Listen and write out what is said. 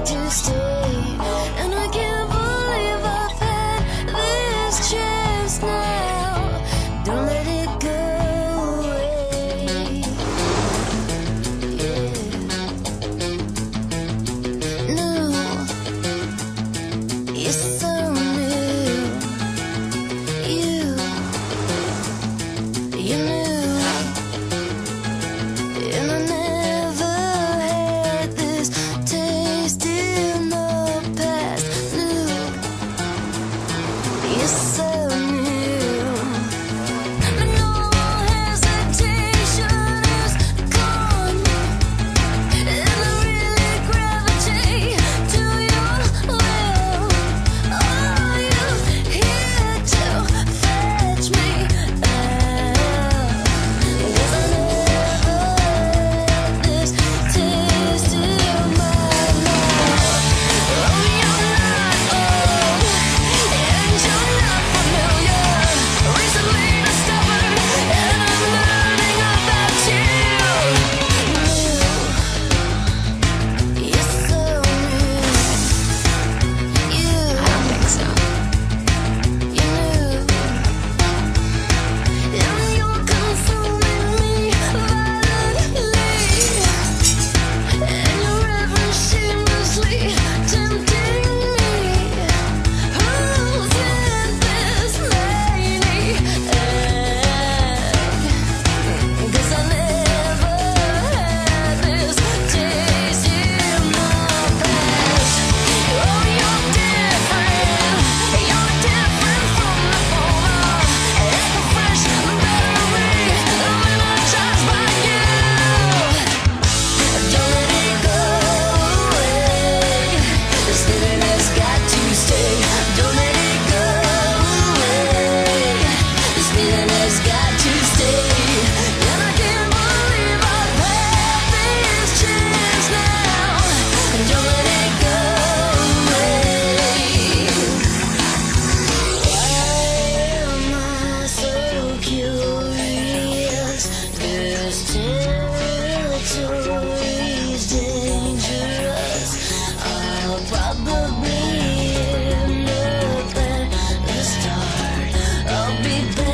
To do everything